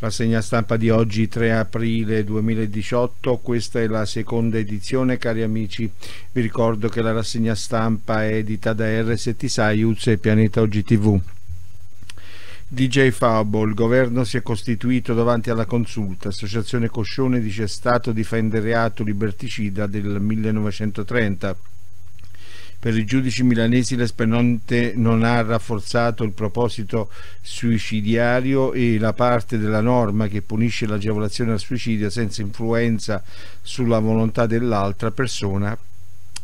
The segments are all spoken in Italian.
Rassegna stampa di oggi 3 aprile 2018, questa è la seconda edizione cari amici, vi ricordo che la rassegna stampa è edita da RST Saiuz e Pianeta OGTV. DJ Fabo, il governo si è costituito davanti alla consulta, Associazione Coscione dice Stato difende reato liberticida del 1930. Per i giudici milanesi l'Espenonte non ha rafforzato il proposito suicidiario e la parte della norma che punisce l'agevolazione al suicidio senza influenza sulla volontà dell'altra persona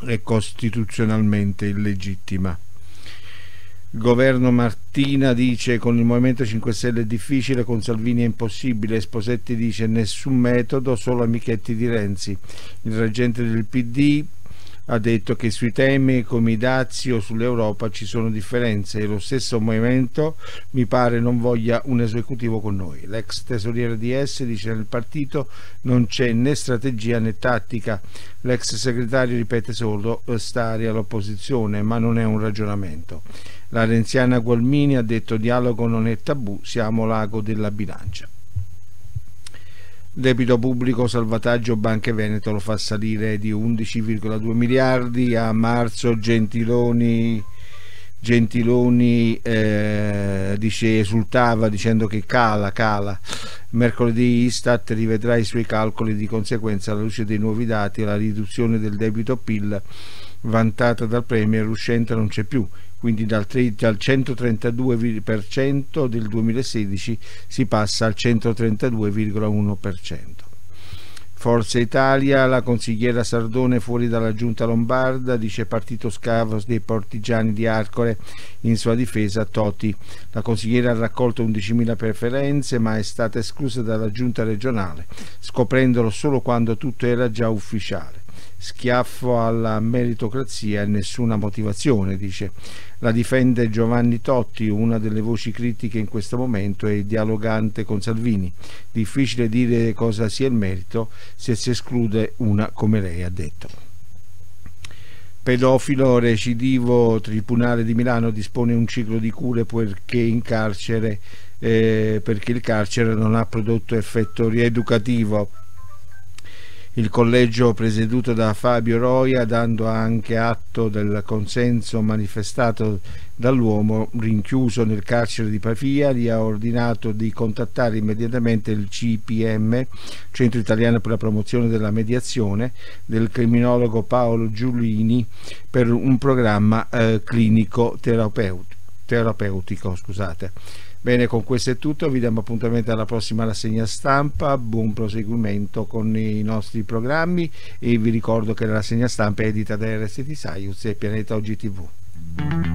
è costituzionalmente illegittima. Il governo Martina dice con il Movimento 5 Stelle è difficile, con Salvini è impossibile, Esposetti dice nessun metodo, solo amichetti di Renzi. Il reggente del PD ha detto che sui temi come i dazi o sull'Europa ci sono differenze e lo stesso movimento mi pare non voglia un esecutivo con noi. L'ex tesoriere di S dice nel partito non c'è né strategia né tattica. L'ex segretario ripete solo stare all'opposizione, ma non è un ragionamento. La renziana Gualmini ha detto dialogo non è tabù, siamo l'ago della bilancia. Debito pubblico, salvataggio Banche Veneto lo fa salire di 11,2 miliardi, a marzo Gentiloni, Gentiloni eh, dice, esultava dicendo che cala, cala. Mercoledì Istat rivedrà i suoi calcoli di conseguenza alla luce dei nuovi dati la riduzione del debito PIL vantata dal Premier uscente non c'è più quindi dal, 3, dal 132% del 2016 si passa al 132,1%. Forza Italia, la consigliera Sardone fuori dalla giunta lombarda, dice partito Scavos dei partigiani di Arcore in sua difesa Toti. La consigliera ha raccolto 11.000 preferenze ma è stata esclusa dalla giunta regionale, scoprendolo solo quando tutto era già ufficiale schiaffo alla meritocrazia e nessuna motivazione, dice. La difende Giovanni Totti, una delle voci critiche in questo momento è dialogante con Salvini. Difficile dire cosa sia il merito se si esclude una come lei ha detto. Pedofilo recidivo Tribunale di Milano dispone un ciclo di cure perché carcere eh, perché il carcere non ha prodotto effetto rieducativo il collegio presieduto da Fabio Roia, dando anche atto del consenso manifestato dall'uomo rinchiuso nel carcere di Pavia, gli ha ordinato di contattare immediatamente il CPM, Centro Italiano per la Promozione della Mediazione, del criminologo Paolo Giulini per un programma eh, clinico terapeutico. Terapeutico scusate. Bene, con questo è tutto, vi diamo appuntamento alla prossima rassegna stampa, buon proseguimento con i nostri programmi e vi ricordo che la rassegna stampa è edita da RST Science e Pianeta OGTV.